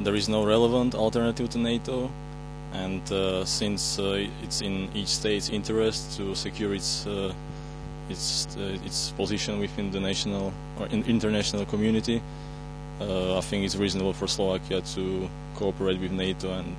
there is no relevant alternative to NATO, and uh, since uh, it's in each state's interest to secure its uh, its uh, its position within the national or in international community, uh, I think it's reasonable for Slovakia to cooperate with NATO and